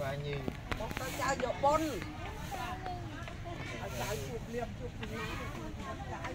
và nhì. bóng ta cha giờ bon trái chuột liệp chuột trái